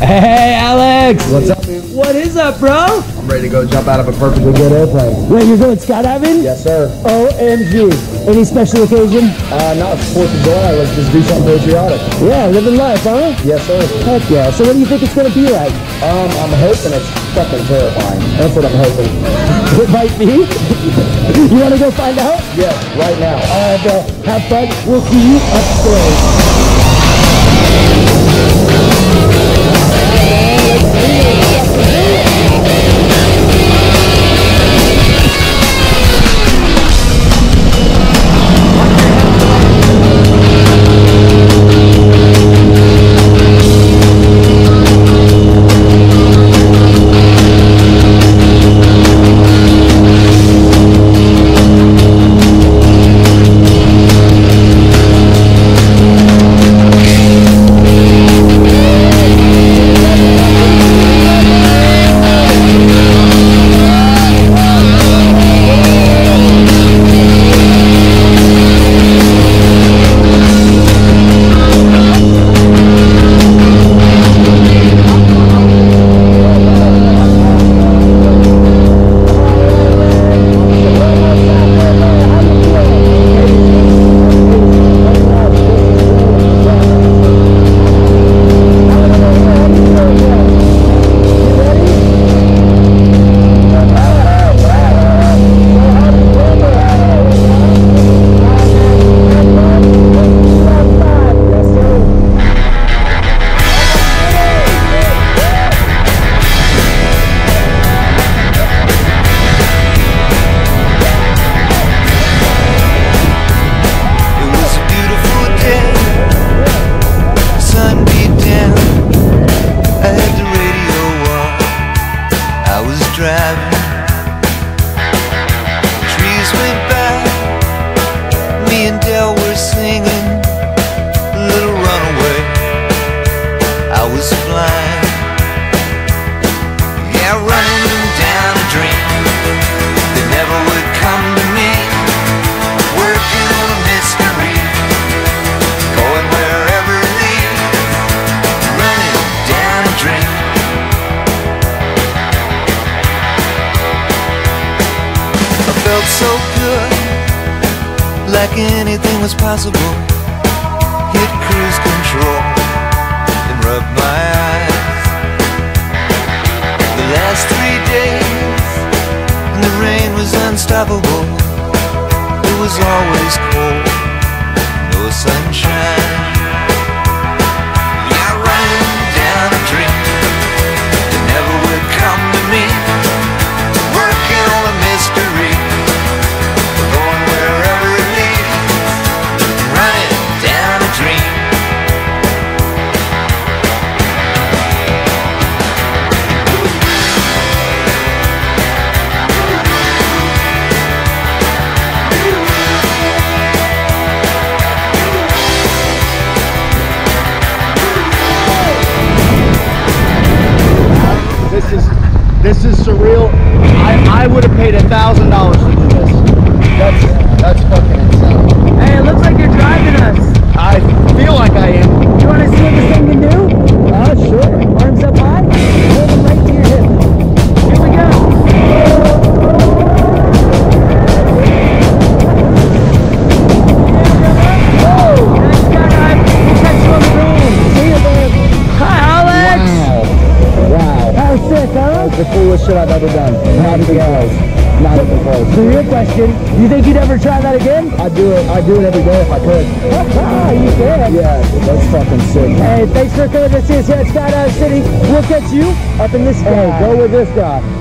Hey, Alex! What's up, man? What is up, bro? I'm ready to go jump out of a perfectly good airplane. Wait, you're going skydiving? Yes, sir. OMG. Any special occasion? Uh, not Fourth of July. Let's just do something patriotic. Yeah, living life, huh? Yes, sir. Heck yeah. So what do you think it's gonna be like? Um, I'm hoping it's fucking terrifying. That's what I'm hoping. It might be. you wanna go find out? Yes, right now. Bro. Have fun. We'll see you upstairs. So good, like anything was possible. Hit cruise control and rub my eyes. The last three days, and the rain was unstoppable. It was always cold, no sunshine. This is this is surreal. I, I would have paid a thousand dollars to do this. That's that's fucking Shit I've ever done. Not even close. Not even close. So your question, you think you'd ever try that again? I'd do it. I'd do it every day if I could. you can. Yeah, that's fucking sick. Hey, thanks for coming to see us here at Skydive City. We'll catch you up in the sky. Hey, go with this guy.